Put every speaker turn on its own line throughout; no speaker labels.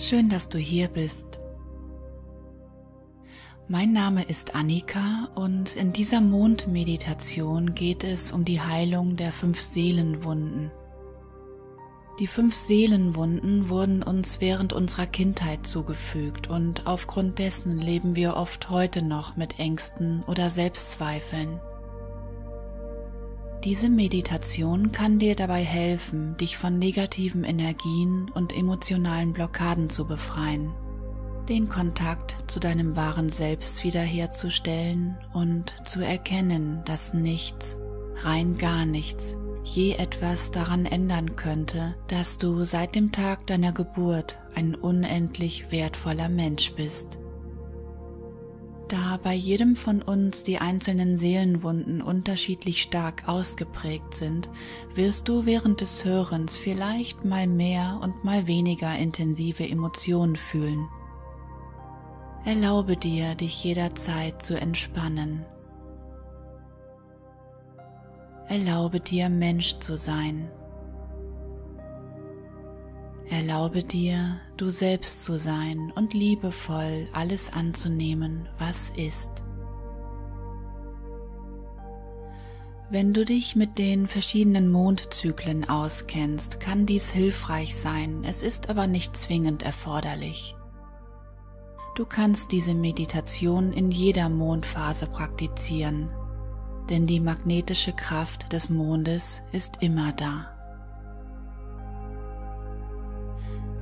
Schön, dass du hier bist. Mein Name ist Annika und in dieser Mondmeditation geht es um die Heilung der fünf Seelenwunden. Die fünf Seelenwunden wurden uns während unserer Kindheit zugefügt und aufgrund dessen leben wir oft heute noch mit Ängsten oder Selbstzweifeln. Diese Meditation kann dir dabei helfen, dich von negativen Energien und emotionalen Blockaden zu befreien, den Kontakt zu deinem wahren Selbst wiederherzustellen und zu erkennen, dass nichts, rein gar nichts, je etwas daran ändern könnte, dass du seit dem Tag deiner Geburt ein unendlich wertvoller Mensch bist. Da bei jedem von uns die einzelnen Seelenwunden unterschiedlich stark ausgeprägt sind, wirst du während des Hörens vielleicht mal mehr und mal weniger intensive Emotionen fühlen. Erlaube dir, dich jederzeit zu entspannen. Erlaube dir, Mensch zu sein. Erlaube dir, du selbst zu sein und liebevoll alles anzunehmen, was ist. Wenn du dich mit den verschiedenen Mondzyklen auskennst, kann dies hilfreich sein, es ist aber nicht zwingend erforderlich. Du kannst diese Meditation in jeder Mondphase praktizieren, denn die magnetische Kraft des Mondes ist immer da.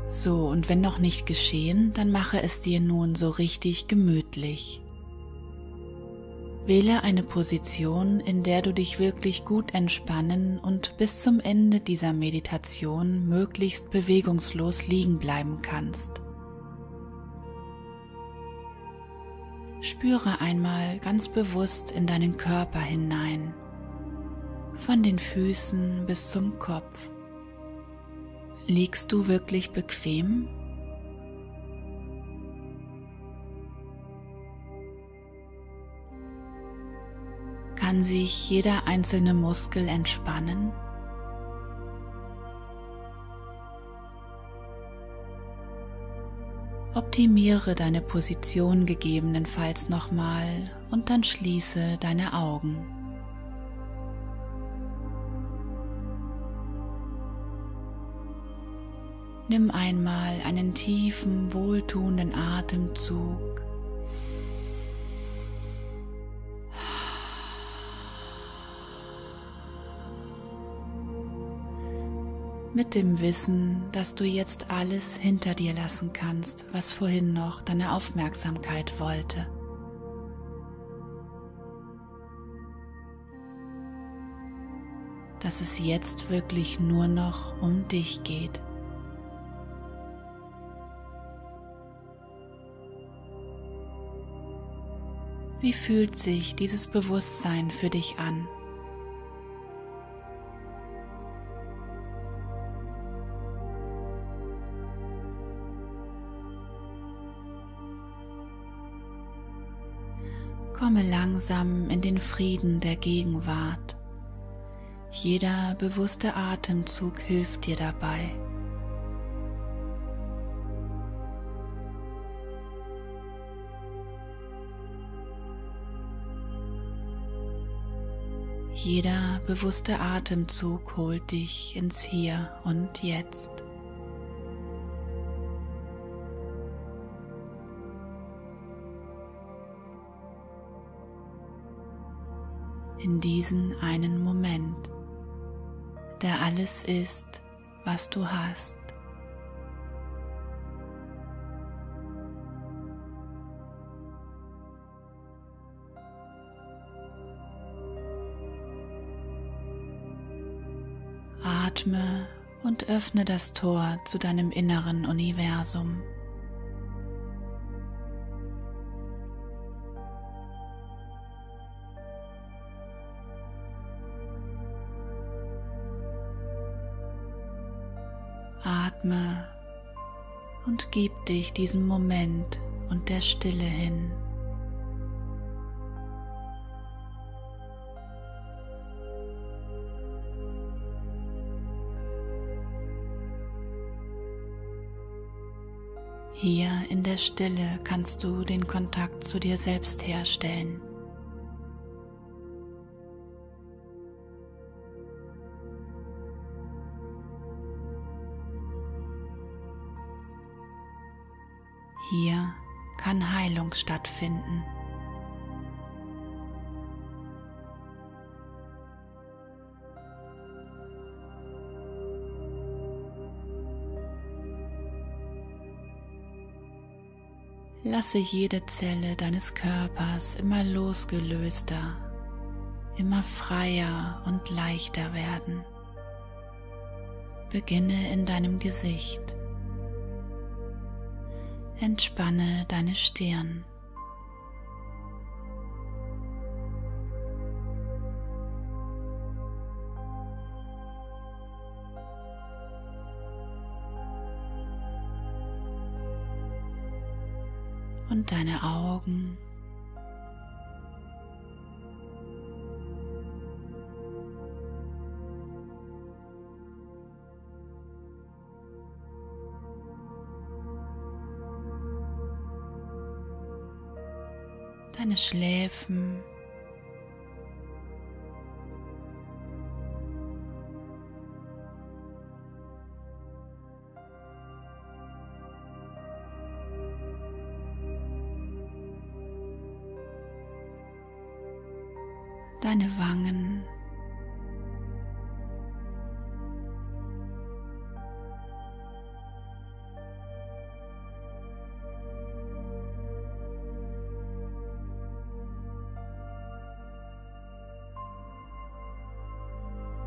So, und wenn noch nicht geschehen, dann mache es dir nun so richtig gemütlich. Wähle eine Position, in der du dich wirklich gut entspannen und bis zum Ende dieser Meditation möglichst bewegungslos liegen bleiben kannst. Spüre einmal ganz bewusst in deinen Körper hinein, von den Füßen bis zum Kopf. Liegst du wirklich bequem? Kann sich jeder einzelne Muskel entspannen? Optimiere deine Position gegebenenfalls nochmal und dann schließe deine Augen. Nimm einmal einen tiefen, wohltuenden Atemzug. Mit dem Wissen, dass du jetzt alles hinter dir lassen kannst, was vorhin noch deine Aufmerksamkeit wollte. Dass es jetzt wirklich nur noch um dich geht. Wie fühlt sich dieses Bewusstsein für dich an? Komme langsam in den Frieden der Gegenwart. Jeder bewusste Atemzug hilft dir dabei. Jeder bewusste Atemzug holt dich ins Hier und Jetzt. In diesen einen Moment, der alles ist, was du hast. Atme und öffne das Tor zu deinem inneren Universum. Atme und gib dich diesem Moment und der Stille hin. Der Stille kannst du den Kontakt zu dir selbst herstellen. Hier kann Heilung stattfinden. Lasse jede Zelle deines Körpers immer losgelöster, immer freier und leichter werden. Beginne in deinem Gesicht. Entspanne deine Stirn. Deine Augen. Deine Schläfen. Deine Wangen.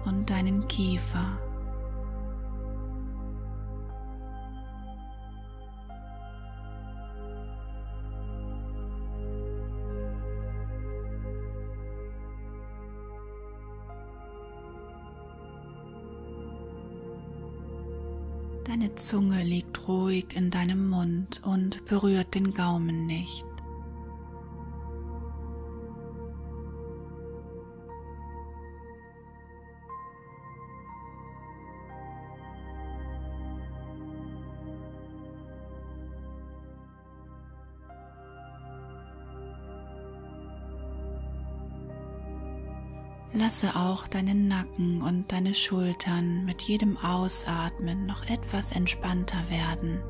und deinen Kiefer. Zunge liegt ruhig in deinem Mund und berührt den Gaumen nicht. Lasse auch deinen Nacken und deine Schultern mit jedem Ausatmen noch etwas entspannter werden.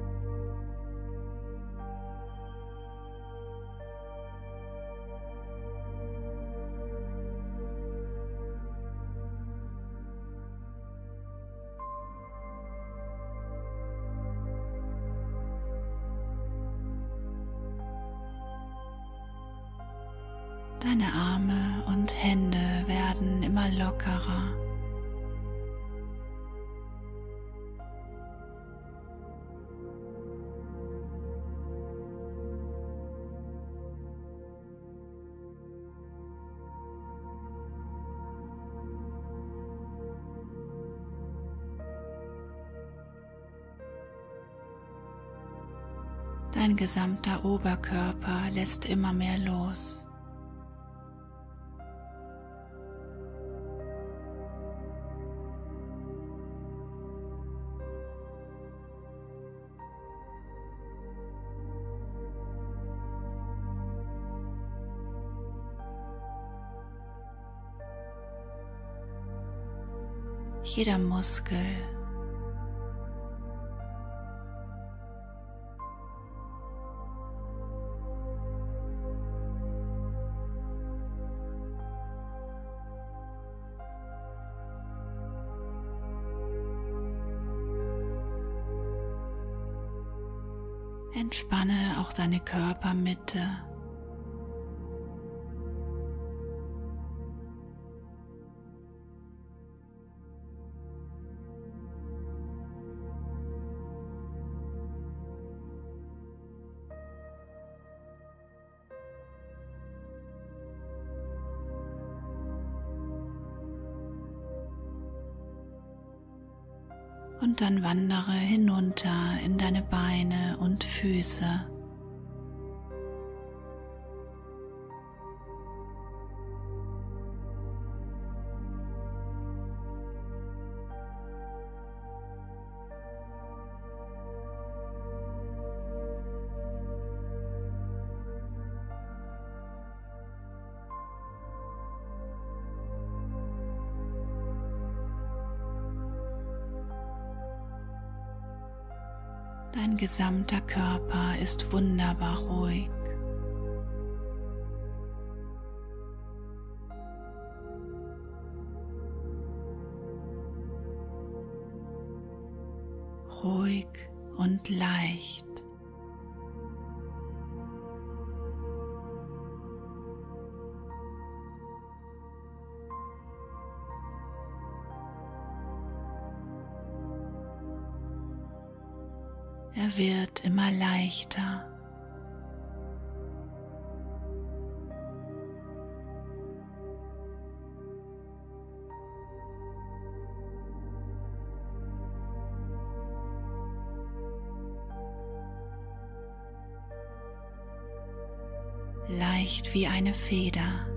Gesamter Oberkörper lässt immer mehr los. jeder Muskel. Deine Körpermitte. und dann wandere hinunter in deine Beine und Füße. Dein gesamter Körper ist wunderbar ruhig. Ruhig und leicht. Wird immer leichter. Leicht wie eine Feder.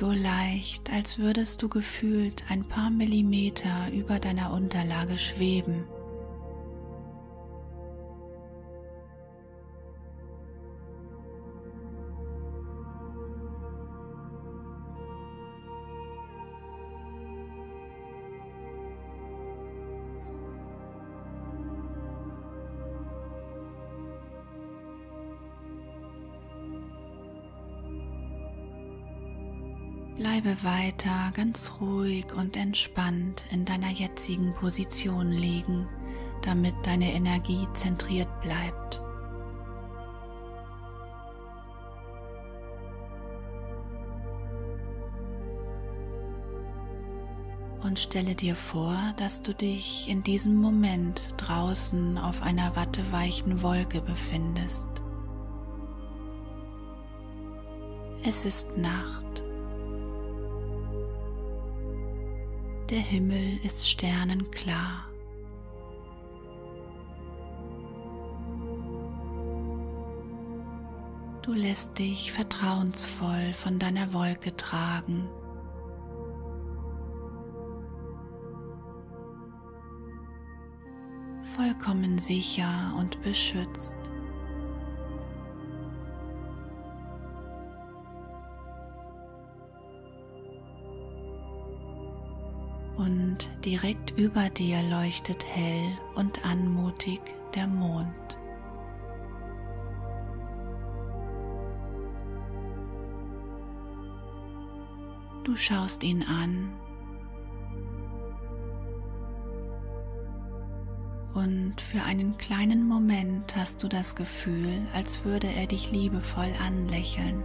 So leicht, als würdest du gefühlt ein paar Millimeter über deiner Unterlage schweben. Bleibe weiter ganz ruhig und entspannt in deiner jetzigen Position liegen, damit deine Energie zentriert bleibt. Und stelle dir vor, dass du dich in diesem Moment draußen auf einer watteweichen Wolke befindest. Es ist Nacht. Der Himmel ist sternenklar. Du lässt dich vertrauensvoll von deiner Wolke tragen. Vollkommen sicher und beschützt. Und direkt über dir leuchtet hell und anmutig der Mond. Du schaust ihn an und für einen kleinen Moment hast du das Gefühl, als würde er dich liebevoll anlächeln.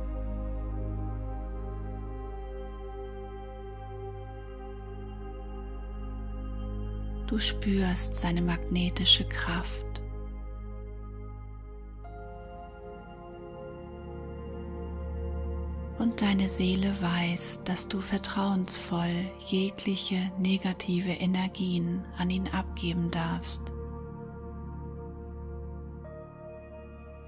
Du spürst seine magnetische Kraft. Und deine Seele weiß, dass du vertrauensvoll jegliche negative Energien an ihn abgeben darfst.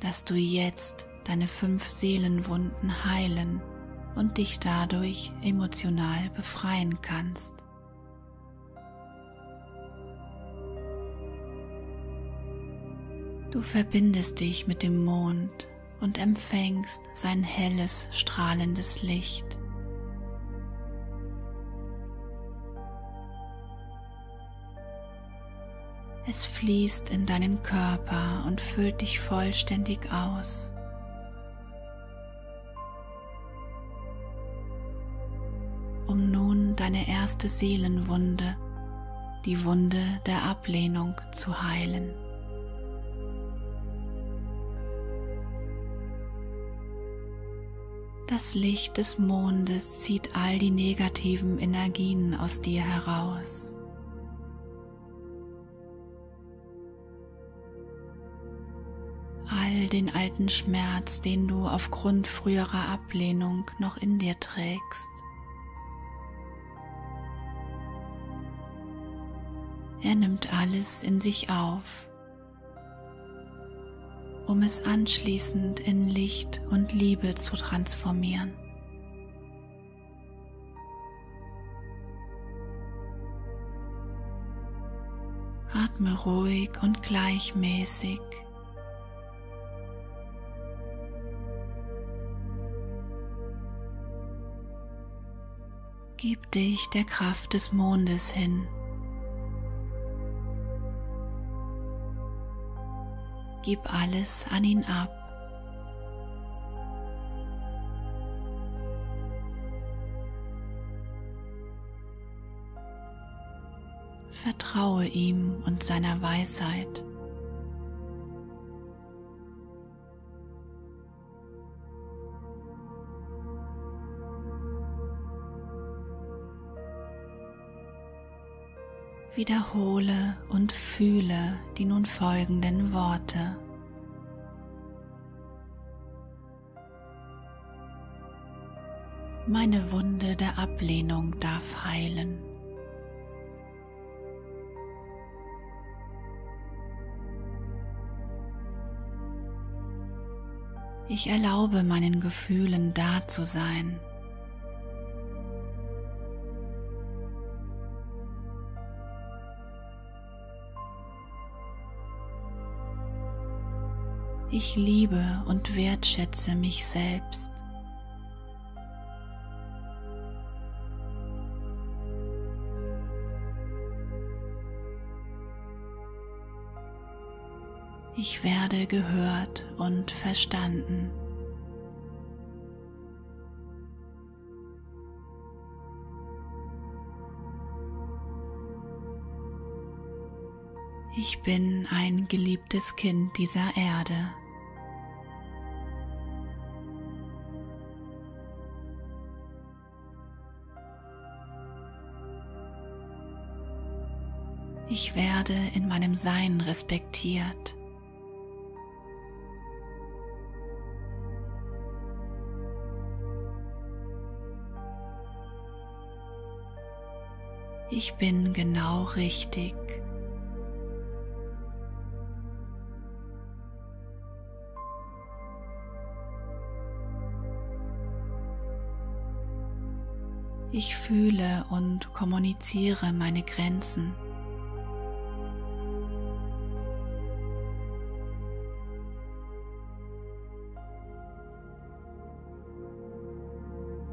Dass du jetzt deine fünf Seelenwunden heilen und dich dadurch emotional befreien kannst. Du verbindest dich mit dem Mond und empfängst sein helles, strahlendes Licht. Es fließt in deinen Körper und füllt dich vollständig aus. Um nun deine erste Seelenwunde, die Wunde der Ablehnung, zu heilen. Das Licht des Mondes zieht all die negativen Energien aus dir heraus. All den alten Schmerz, den du aufgrund früherer Ablehnung noch in dir trägst. Er nimmt alles in sich auf um es anschließend in Licht und Liebe zu transformieren. Atme ruhig und gleichmäßig. Gib dich der Kraft des Mondes hin. Gib alles an ihn ab. Vertraue ihm und seiner Weisheit. Wiederhole und fühle die nun folgenden Worte. Meine Wunde der Ablehnung darf heilen. Ich erlaube meinen Gefühlen da zu sein. Ich liebe und wertschätze mich selbst. Ich werde gehört und verstanden. Ich bin ein geliebtes Kind dieser Erde. Ich werde in meinem Sein respektiert. Ich bin genau richtig. Ich fühle und kommuniziere meine Grenzen.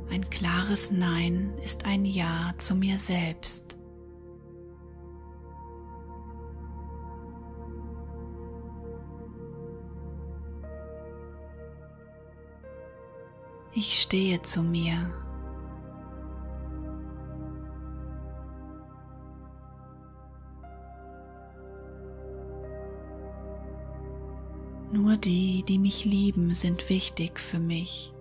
Ein klares Nein ist ein Ja zu mir selbst. Ich stehe zu mir. Nur die, die mich lieben, sind wichtig für mich.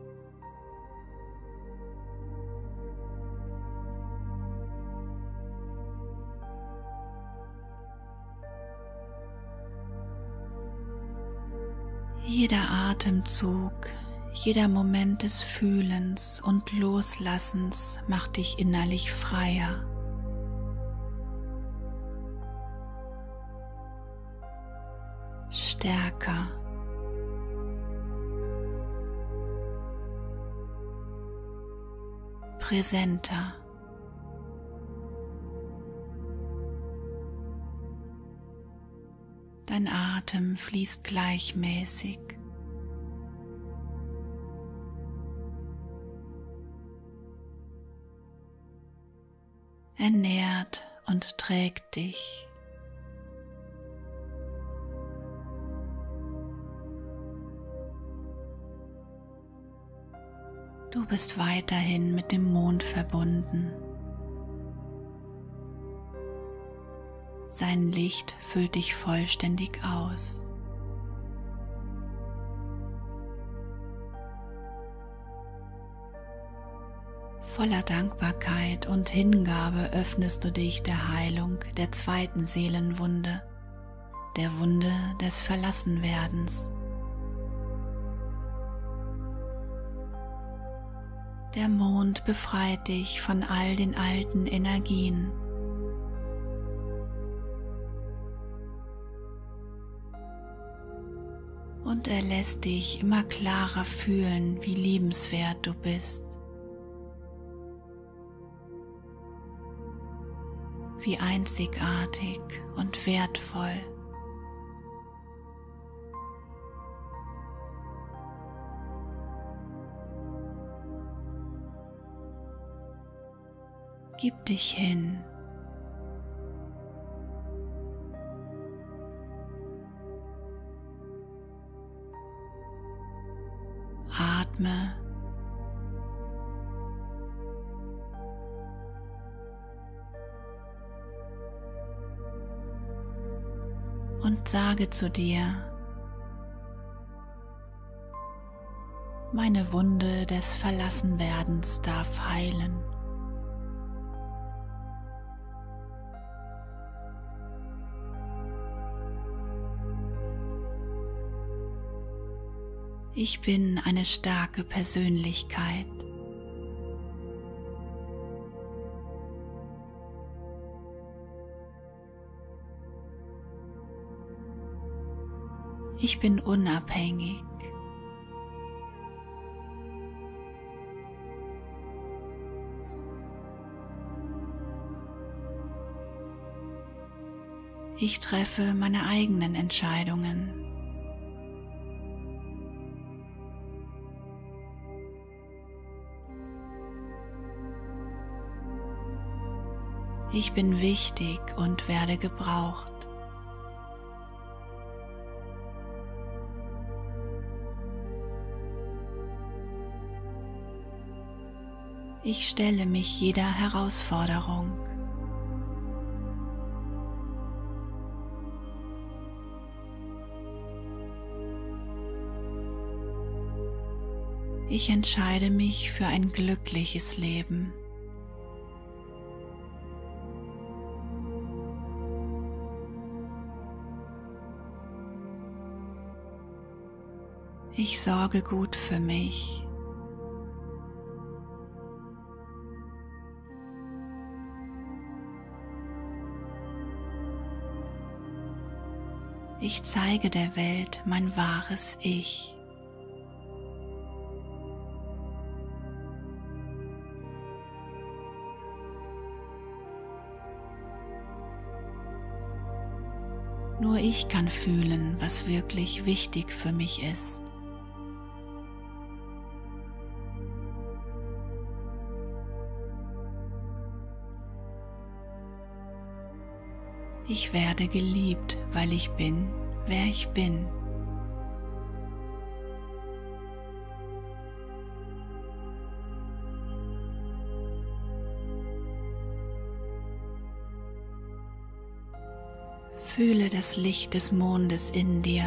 Jeder Atemzug, jeder Moment des Fühlens und Loslassens macht dich innerlich freier. Stärker. Präsenter. Dein Atem fließt gleichmäßig. Er nährt und trägt dich. Du bist weiterhin mit dem Mond verbunden. Sein Licht füllt dich vollständig aus. Voller Dankbarkeit und Hingabe öffnest du dich der Heilung der zweiten Seelenwunde, der Wunde des Verlassenwerdens. Der Mond befreit dich von all den alten Energien und er lässt dich immer klarer fühlen, wie liebenswert du bist. wie einzigartig und wertvoll. Gib dich hin. Atme. Und sage zu dir, meine Wunde des Verlassenwerdens darf heilen. Ich bin eine starke Persönlichkeit. Ich bin unabhängig. Ich treffe meine eigenen Entscheidungen. Ich bin wichtig und werde gebraucht. Ich stelle mich jeder Herausforderung. Ich entscheide mich für ein glückliches Leben. Ich sorge gut für mich. Ich zeige der Welt mein wahres Ich. Nur ich kann fühlen, was wirklich wichtig für mich ist. Ich werde geliebt, weil ich bin, wer ich bin. Fühle das Licht des Mondes in dir.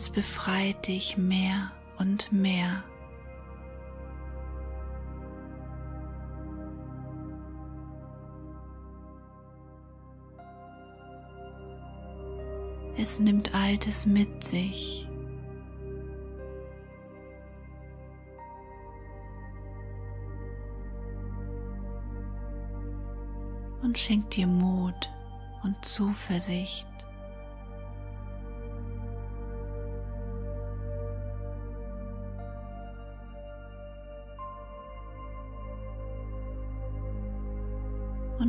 Es befreit dich mehr und mehr. Es nimmt Altes mit sich. Und schenkt dir Mut und Zuversicht.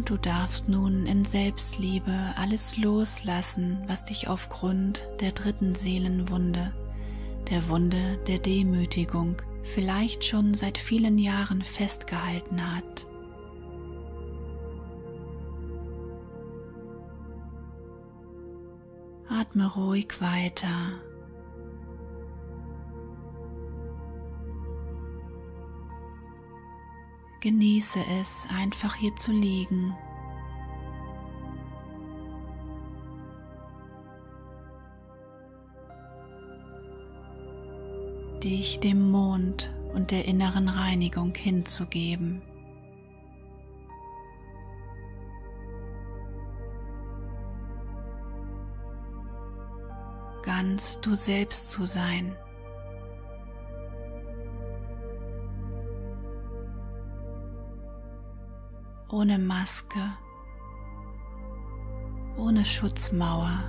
Du darfst nun in Selbstliebe alles loslassen, was dich aufgrund der dritten Seelenwunde, der Wunde der Demütigung, vielleicht schon seit vielen Jahren festgehalten hat. Atme ruhig weiter. Genieße es, einfach hier zu liegen. Dich dem Mond und der inneren Reinigung hinzugeben. Ganz du selbst zu sein. ohne Maske, ohne Schutzmauer.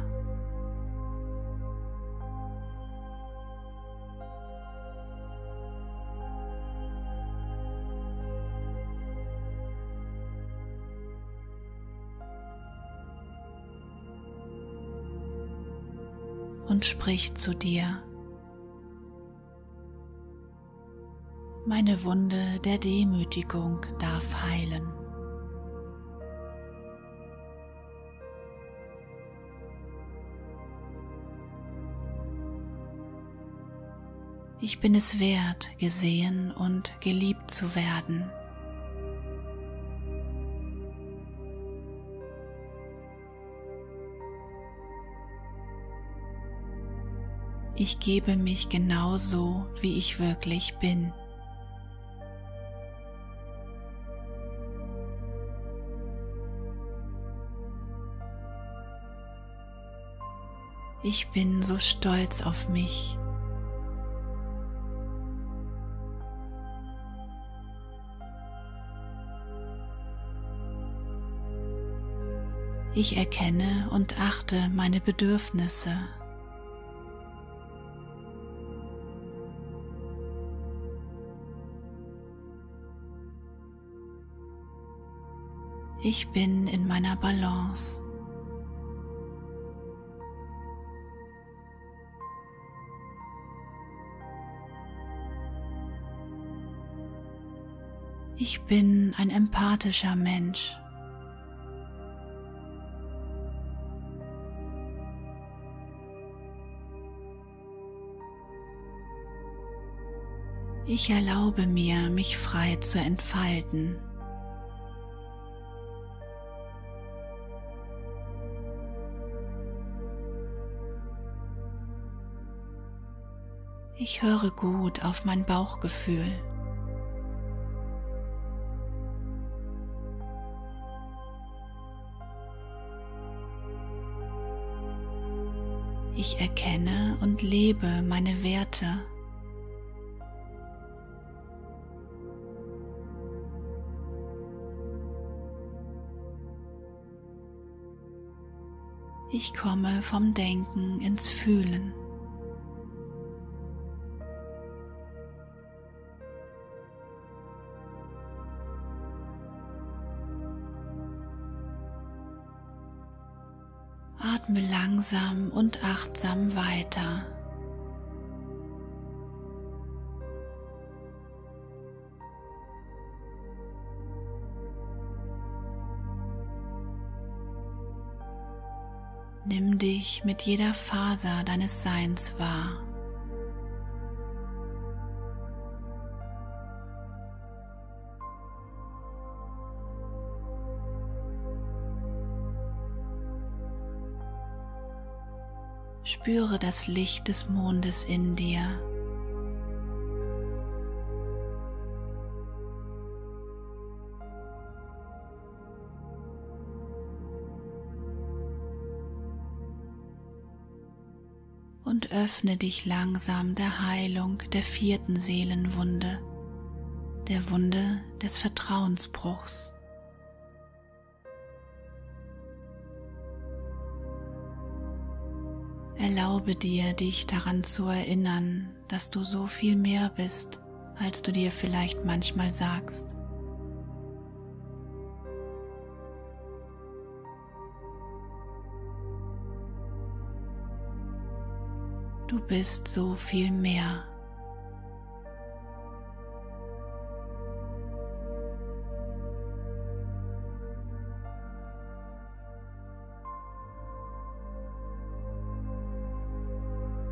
und sprich zu dir. Meine Wunde der Demütigung darf heilen. Ich bin es wert, gesehen und geliebt zu werden. Ich gebe mich genauso, wie ich wirklich bin. Ich bin so stolz auf mich. Ich erkenne und achte meine Bedürfnisse. Ich bin in meiner Balance. Ich bin ein empathischer Mensch. Ich erlaube mir, mich frei zu entfalten. Ich höre gut auf mein Bauchgefühl. Ich erkenne und lebe meine Werte. Ich komme vom Denken ins Fühlen. Atme langsam und achtsam weiter. Nimm dich mit jeder Faser deines Seins wahr. Spüre das Licht des Mondes in dir. Und öffne dich langsam der Heilung der vierten Seelenwunde, der Wunde des Vertrauensbruchs. Erlaube dir, dich daran zu erinnern, dass du so viel mehr bist, als du dir vielleicht manchmal sagst. Bist so viel mehr.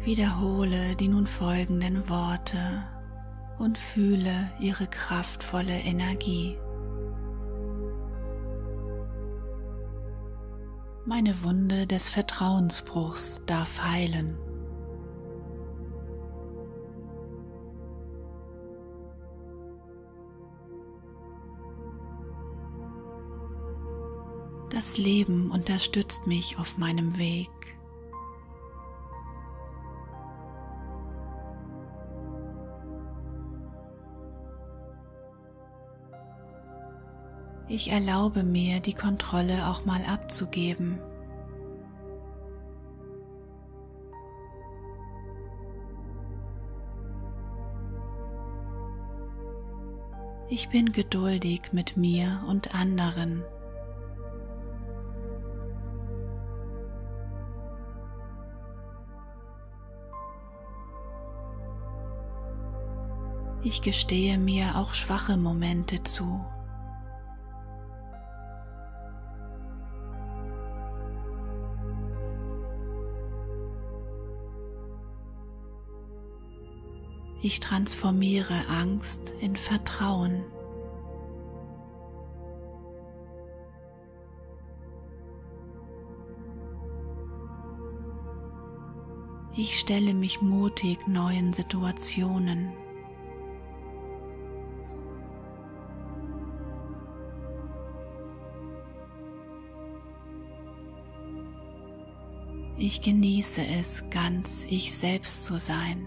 Wiederhole die nun folgenden Worte und fühle ihre kraftvolle Energie. Meine Wunde des Vertrauensbruchs darf heilen. Das Leben unterstützt mich auf meinem Weg. Ich erlaube mir, die Kontrolle auch mal abzugeben. Ich bin geduldig mit mir und anderen. Ich gestehe mir auch schwache Momente zu. Ich transformiere Angst in Vertrauen. Ich stelle mich mutig neuen Situationen. Ich genieße es, ganz ich selbst zu sein.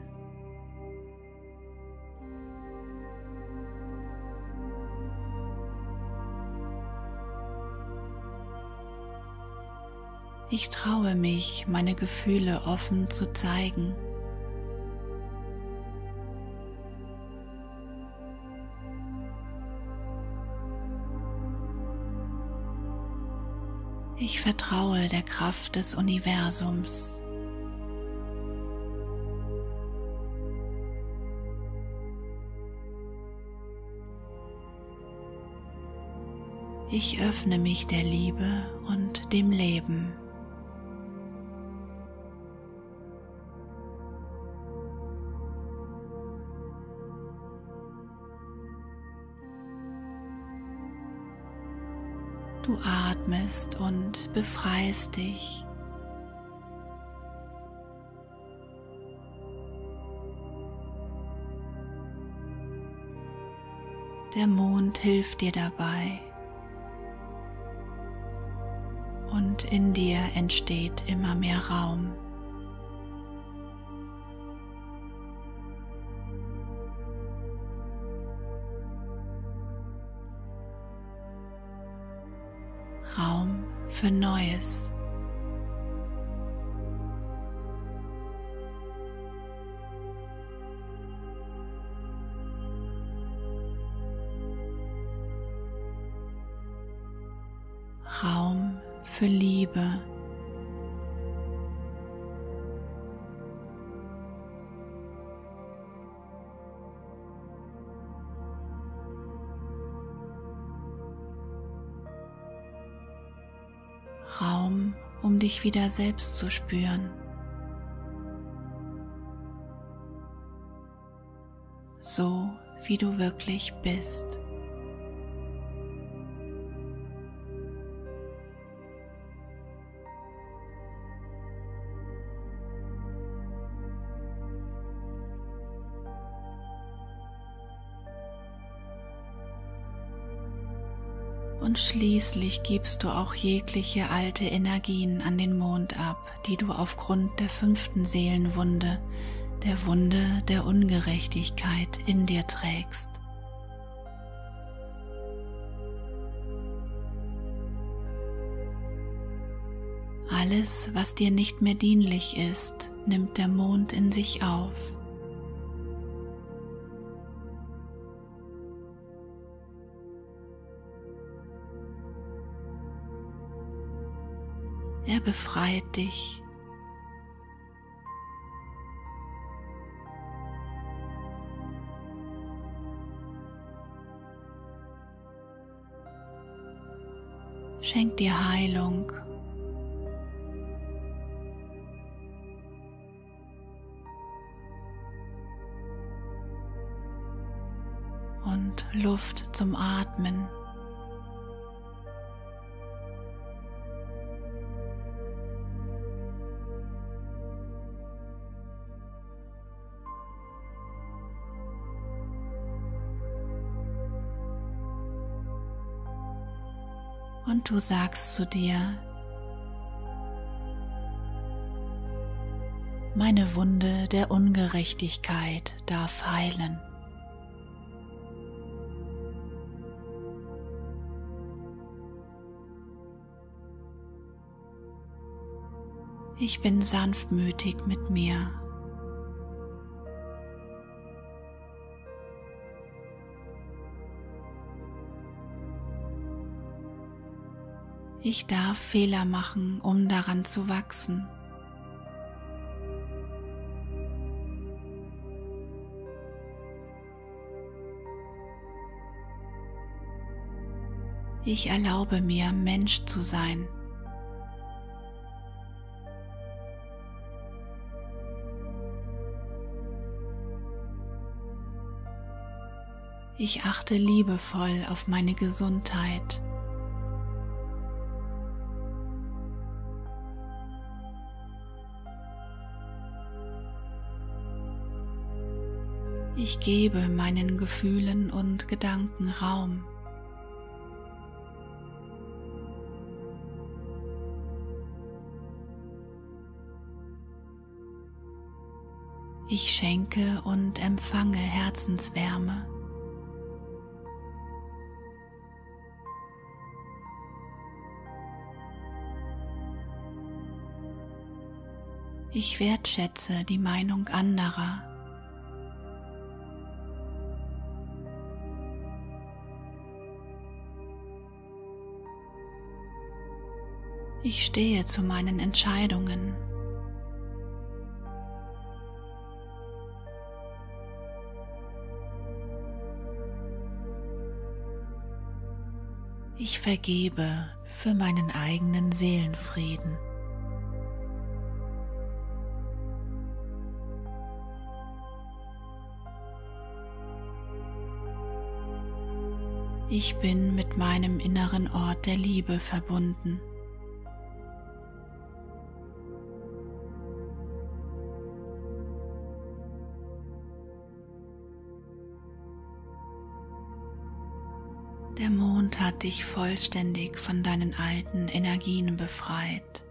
Ich traue mich, meine Gefühle offen zu zeigen. Ich vertraue der Kraft des Universums. Ich öffne mich der Liebe und dem Leben. Atmest und befreist dich. Der Mond hilft dir dabei und in dir entsteht immer mehr Raum. Für Neues. Raum für Liebe. Dich wieder selbst zu spüren. So wie du wirklich bist. Und schließlich gibst du auch jegliche alte Energien an den Mond ab, die du aufgrund der fünften Seelenwunde, der Wunde der Ungerechtigkeit in dir trägst. Alles, was dir nicht mehr dienlich ist, nimmt der Mond in sich auf. Er befreit dich. Schenkt dir Heilung. Und Luft zum Atmen. Und du sagst zu dir, meine Wunde der Ungerechtigkeit darf heilen. Ich bin sanftmütig mit mir. Ich darf Fehler machen, um daran zu wachsen. Ich erlaube mir, Mensch zu sein. Ich achte liebevoll auf meine Gesundheit. Ich gebe meinen Gefühlen und Gedanken Raum. Ich schenke und empfange Herzenswärme. Ich wertschätze die Meinung anderer. Ich stehe zu meinen Entscheidungen. Ich vergebe für meinen eigenen Seelenfrieden. Ich bin mit meinem inneren Ort der Liebe verbunden. Dich vollständig von deinen alten Energien befreit.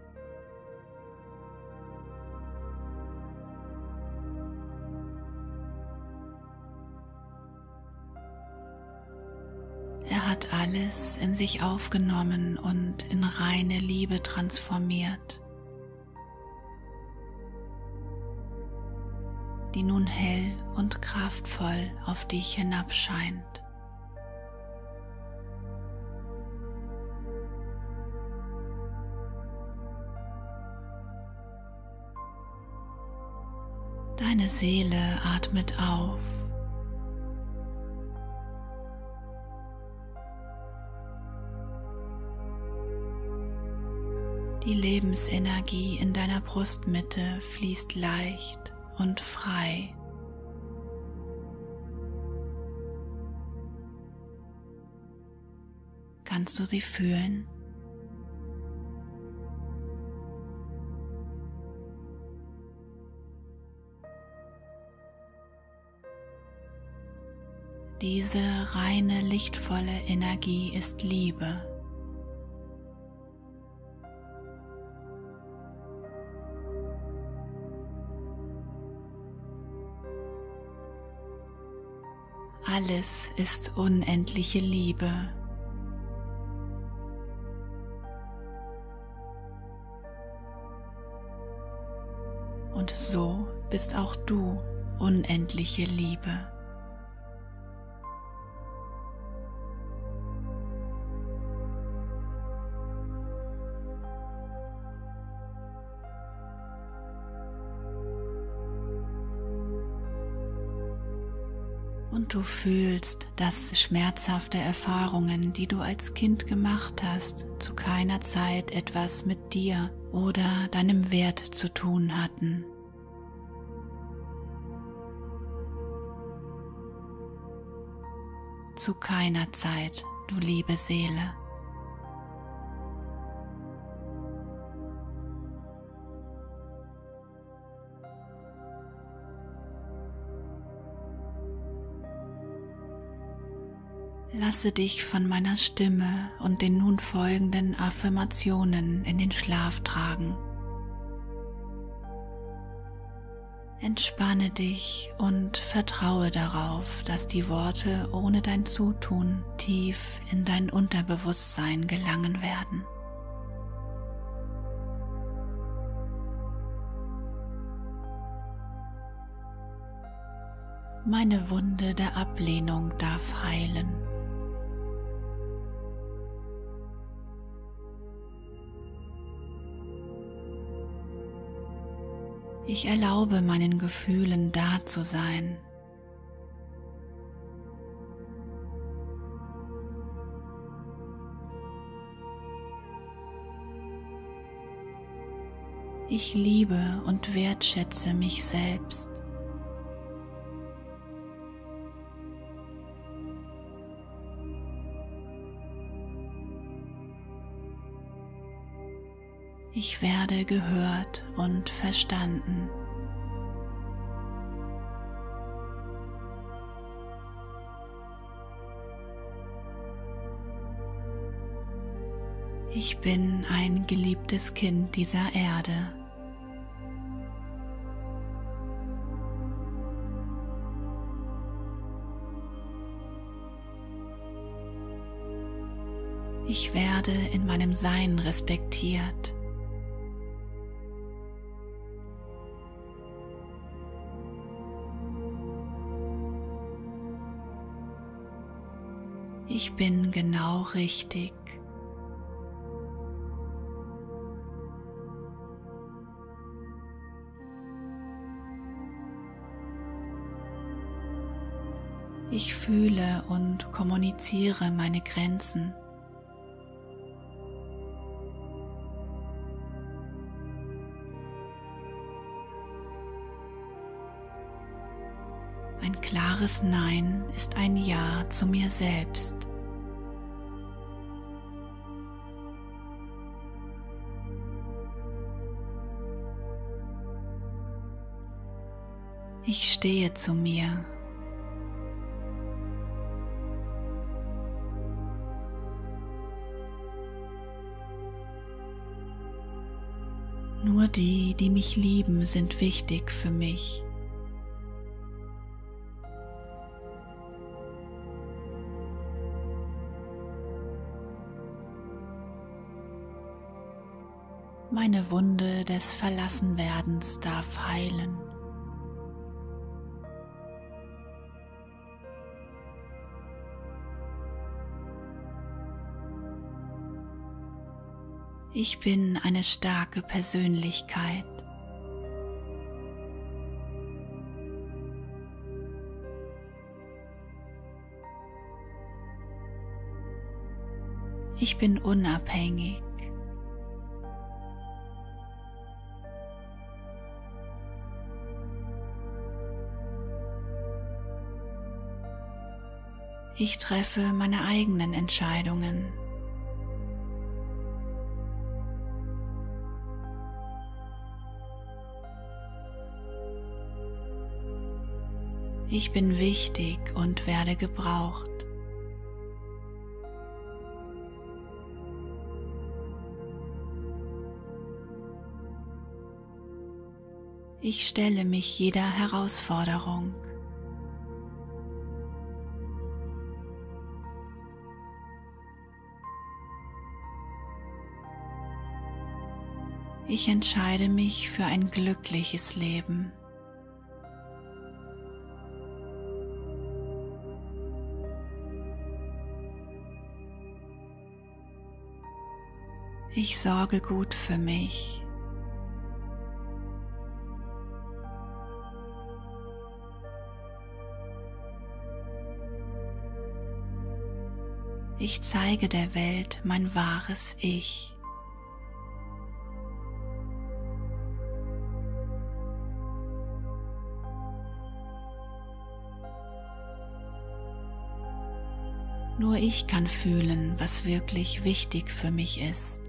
hat alles in sich aufgenommen und in reine Liebe transformiert, die nun hell und kraftvoll auf dich hinabscheint. Deine Seele atmet auf Die Lebensenergie in deiner Brustmitte fließt leicht und frei. Kannst du sie fühlen? Diese reine, lichtvolle Energie ist Liebe. Alles ist unendliche Liebe. Und so bist auch du unendliche Liebe. Du fühlst, dass schmerzhafte Erfahrungen, die du als Kind gemacht hast, zu keiner Zeit etwas mit dir oder deinem Wert zu tun hatten. Zu keiner Zeit, du liebe Seele. Lasse dich von meiner Stimme und den nun folgenden Affirmationen in den Schlaf tragen. Entspanne dich und vertraue darauf, dass die Worte ohne dein Zutun tief in dein Unterbewusstsein gelangen werden. Meine Wunde der Ablehnung darf heilen. Ich erlaube meinen Gefühlen da zu sein. Ich liebe und wertschätze mich selbst. Ich werde gehört und verstanden. Ich bin ein geliebtes Kind dieser Erde. Ich werde in meinem Sein respektiert. Ich bin genau richtig. Ich fühle und kommuniziere meine Grenzen. Ein klares Nein ist ein Ja zu mir selbst. Ich stehe zu mir. Nur die, die mich lieben, sind wichtig für mich. Meine Wunde des Verlassenwerdens darf heilen. Ich bin eine starke Persönlichkeit. Ich bin unabhängig. Ich treffe meine eigenen Entscheidungen. Ich bin wichtig und werde gebraucht. Ich stelle mich jeder Herausforderung. Ich entscheide mich für ein glückliches Leben. Ich sorge gut für mich. Ich zeige der Welt mein wahres Ich. Nur ich kann fühlen, was wirklich wichtig für mich ist.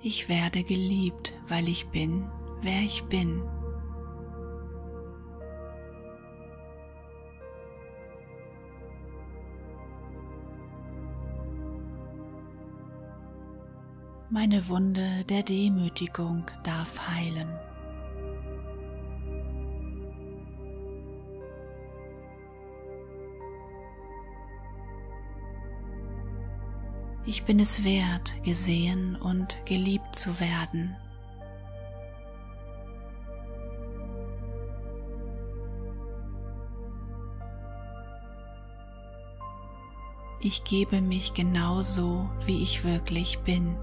Ich werde geliebt, weil ich bin, wer ich bin. Meine Wunde der Demütigung darf heilen. Ich bin es wert, gesehen und geliebt zu werden. Ich gebe mich genauso, wie ich wirklich bin.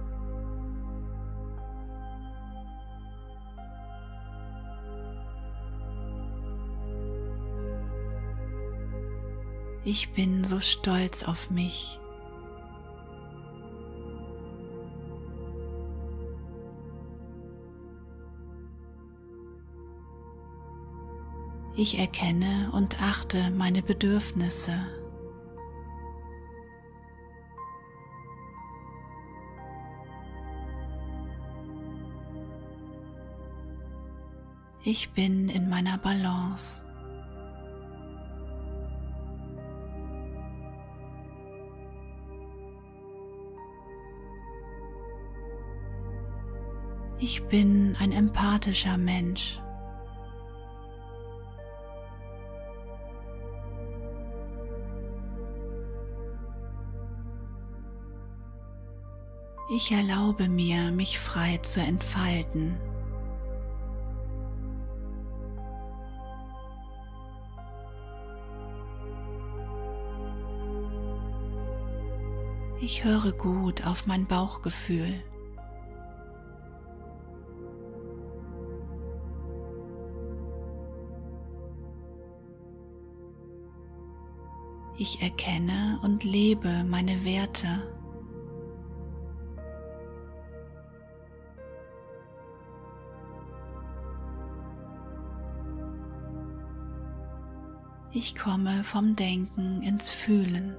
Ich bin so stolz auf mich. Ich erkenne und achte meine Bedürfnisse. Ich bin in meiner Balance. Ich bin ein empathischer Mensch. Ich erlaube mir, mich frei zu entfalten. Ich höre gut auf mein Bauchgefühl. Ich erkenne und lebe meine Werte. Ich komme vom Denken ins Fühlen.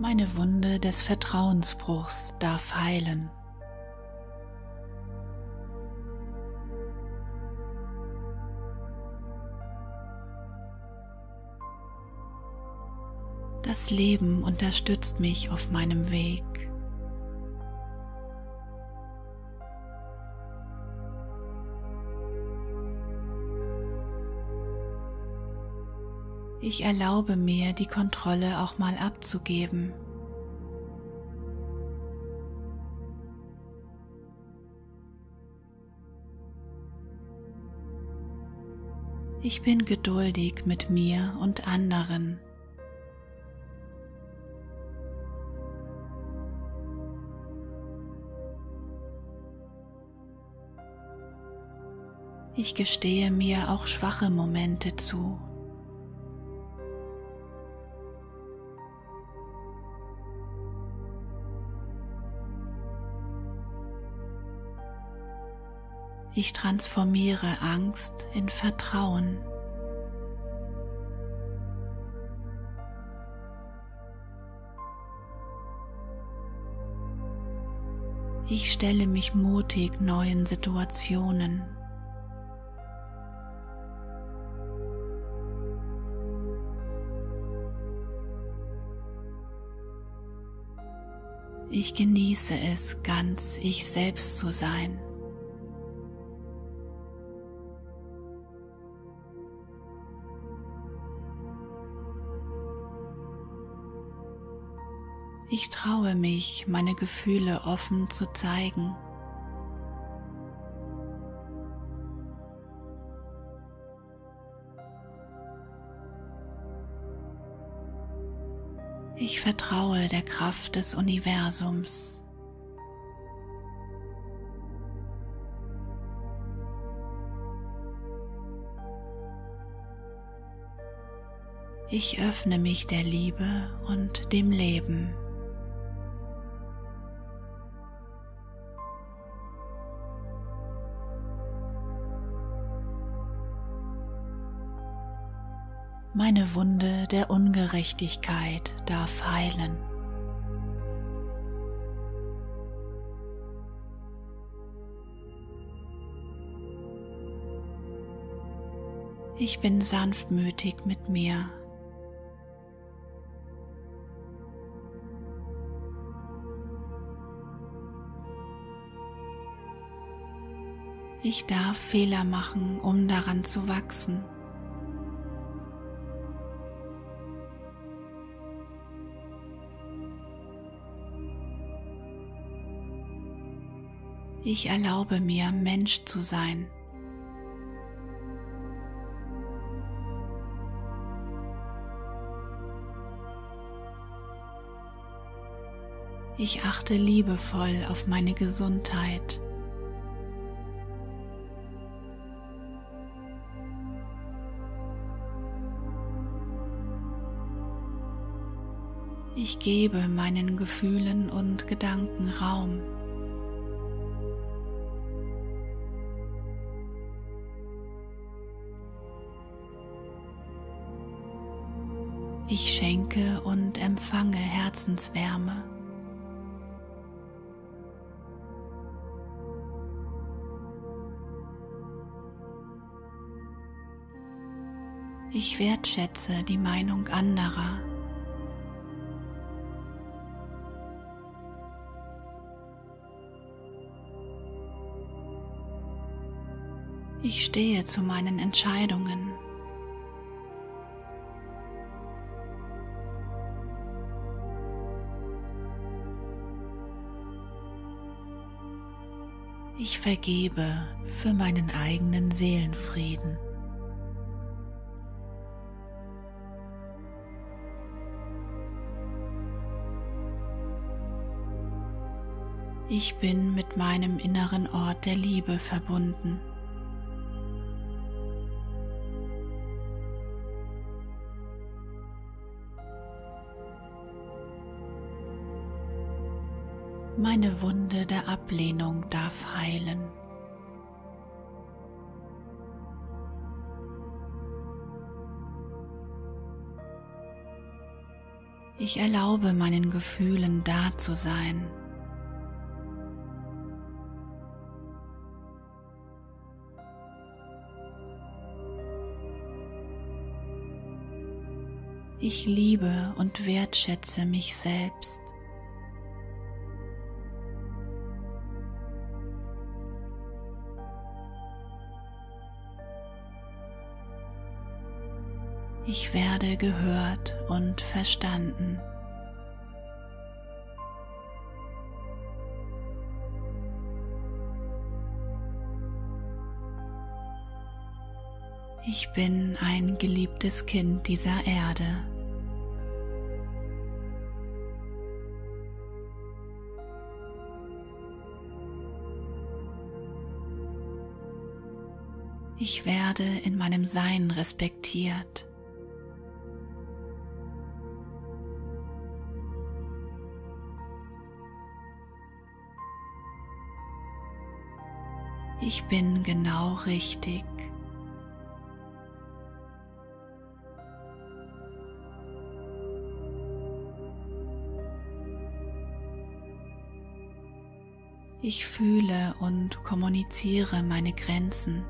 Meine Wunde des Vertrauensbruchs darf heilen. Das Leben unterstützt mich auf meinem Weg. Ich erlaube mir, die Kontrolle auch mal abzugeben. Ich bin geduldig mit mir und anderen. Ich gestehe mir auch schwache Momente zu. Ich transformiere Angst in Vertrauen. Ich stelle mich mutig neuen Situationen. Ich genieße es, ganz ich selbst zu sein. Ich traue mich, meine Gefühle offen zu zeigen. Vertraue der Kraft des Universums. Ich öffne mich der Liebe und dem Leben. Meine Wunde der Ungerechtigkeit darf heilen. Ich bin sanftmütig mit mir. Ich darf Fehler machen, um daran zu wachsen. Ich erlaube mir, Mensch zu sein. Ich achte liebevoll auf meine Gesundheit. Ich gebe meinen Gefühlen und Gedanken Raum. Ich schenke und empfange Herzenswärme. Ich wertschätze die Meinung anderer. Ich stehe zu meinen Entscheidungen. Ich vergebe für meinen eigenen Seelenfrieden. Ich bin mit meinem inneren Ort der Liebe verbunden. Meine Wunde der Ablehnung darf heilen. Ich erlaube meinen Gefühlen da zu sein. Ich liebe und wertschätze mich selbst. Ich werde gehört und verstanden. Ich bin ein geliebtes Kind dieser Erde. Ich werde in meinem Sein respektiert. Ich bin genau richtig. Ich fühle und kommuniziere meine Grenzen.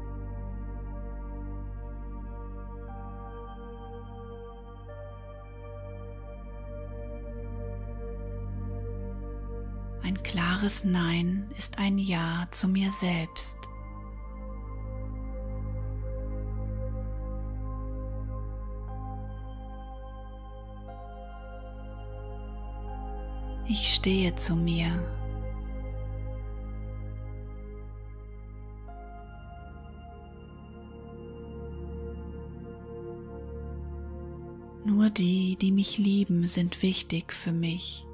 Ein klares Nein ist ein Ja zu mir selbst. Ich stehe zu mir. Nur die, die mich lieben, sind wichtig für mich.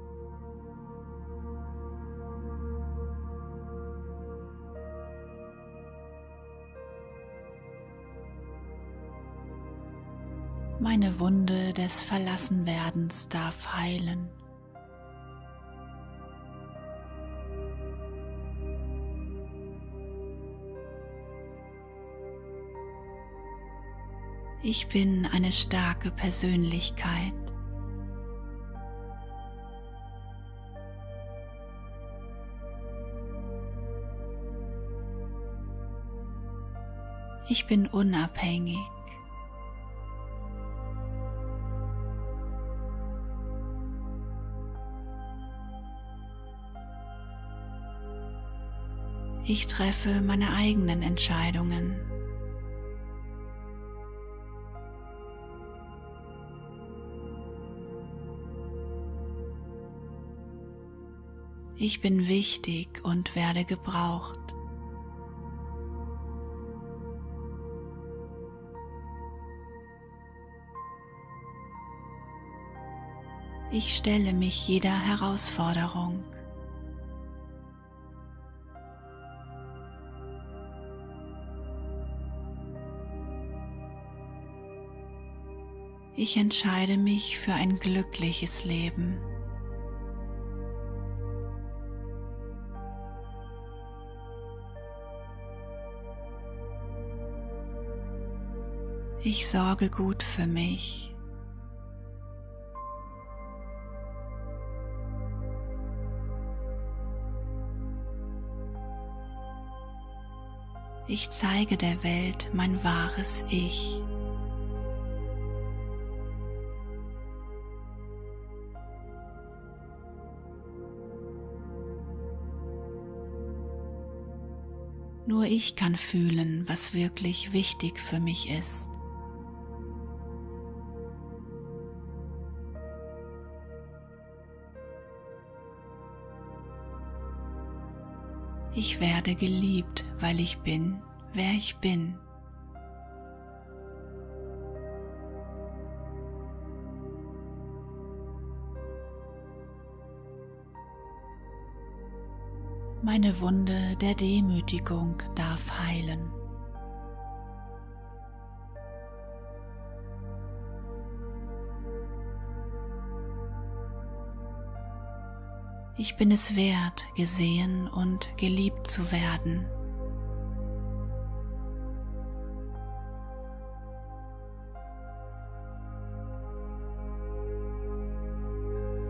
Wunde des Verlassenwerdens darf heilen. Ich bin eine starke Persönlichkeit. Ich bin unabhängig. Ich treffe meine eigenen Entscheidungen. Ich bin wichtig und werde gebraucht. Ich stelle mich jeder Herausforderung. Ich entscheide mich für ein glückliches Leben. Ich sorge gut für mich. Ich zeige der Welt mein wahres Ich. Nur ich kann fühlen, was wirklich wichtig für mich ist. Ich werde geliebt, weil ich bin, wer ich bin. Meine Wunde der Demütigung darf heilen. Ich bin es wert, gesehen und geliebt zu werden.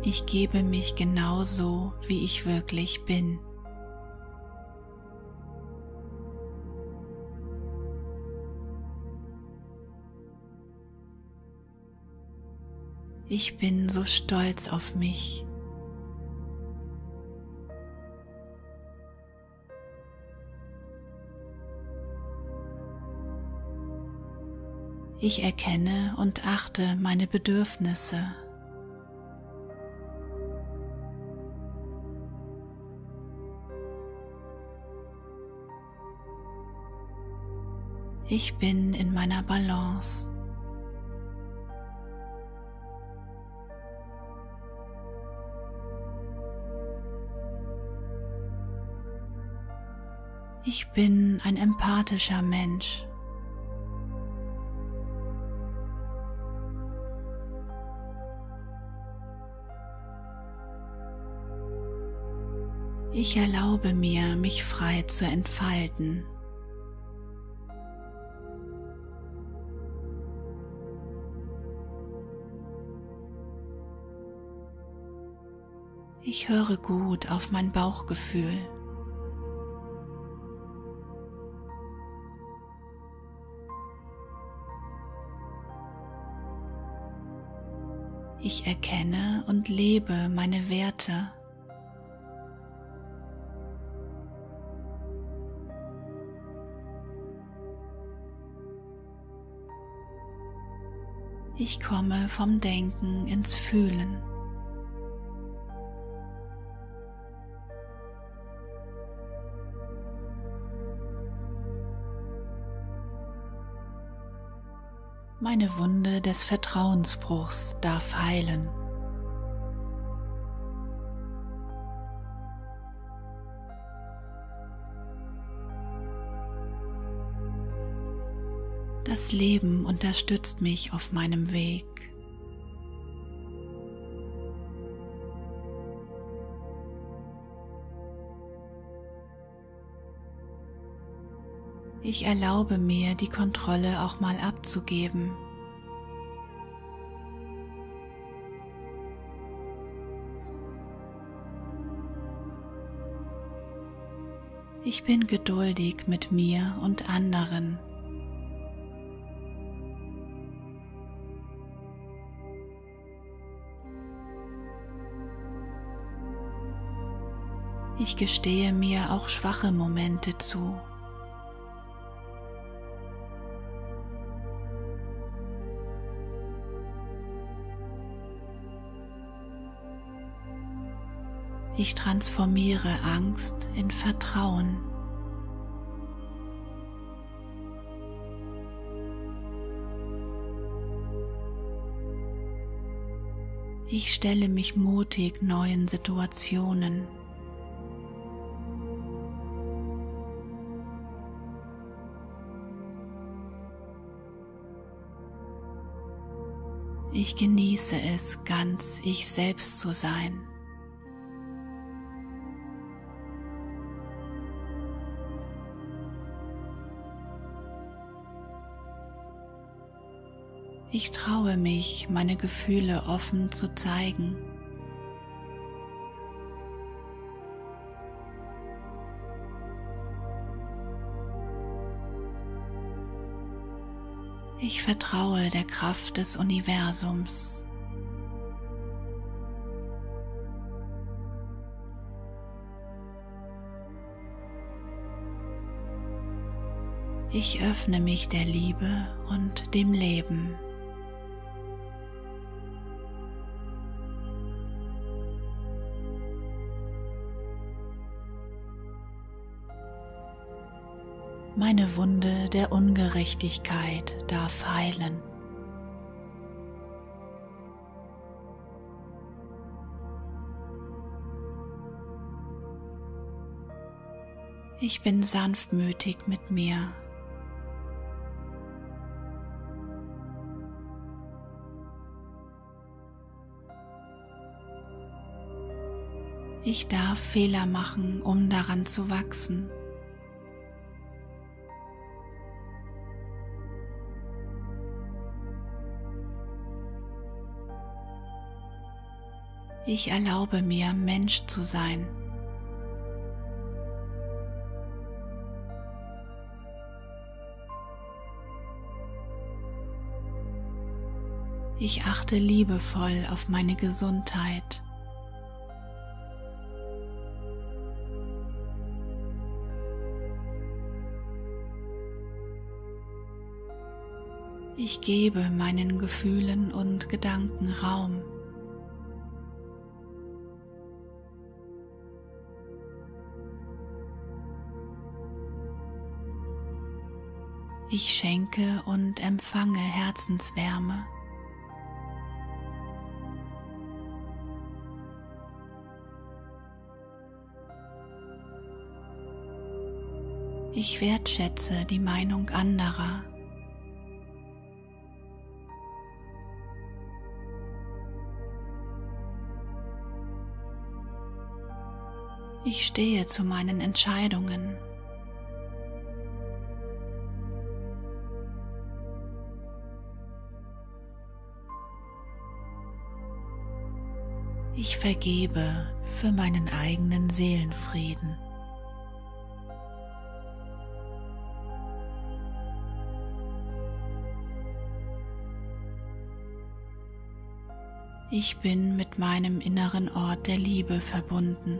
Ich gebe mich genauso, wie ich wirklich bin. Ich bin so stolz auf mich. Ich erkenne und achte meine Bedürfnisse. Ich bin in meiner Balance. Ich bin ein empathischer Mensch. Ich erlaube mir, mich frei zu entfalten. Ich höre gut auf mein Bauchgefühl. Ich erkenne und lebe meine Werte. Ich komme vom Denken ins Fühlen. Meine Wunde des Vertrauensbruchs darf heilen. Das Leben unterstützt mich auf meinem Weg. Ich erlaube mir, die Kontrolle auch mal abzugeben. Ich bin geduldig mit mir und anderen. Ich gestehe mir auch schwache Momente zu. Ich transformiere Angst in Vertrauen. Ich stelle mich mutig neuen Situationen. Ich genieße es, ganz ich selbst zu sein. Ich traue mich, meine Gefühle offen zu zeigen. Ich vertraue der Kraft des Universums. Ich öffne mich der Liebe und dem Leben. Meine Wunde der Ungerechtigkeit darf heilen. Ich bin sanftmütig mit mir. Ich darf Fehler machen, um daran zu wachsen. Ich erlaube mir, Mensch zu sein. Ich achte liebevoll auf meine Gesundheit. Ich gebe meinen Gefühlen und Gedanken Raum. Ich schenke und empfange Herzenswärme. Ich wertschätze die Meinung anderer. Ich stehe zu meinen Entscheidungen. Ich vergebe für meinen eigenen Seelenfrieden. Ich bin mit meinem inneren Ort der Liebe verbunden.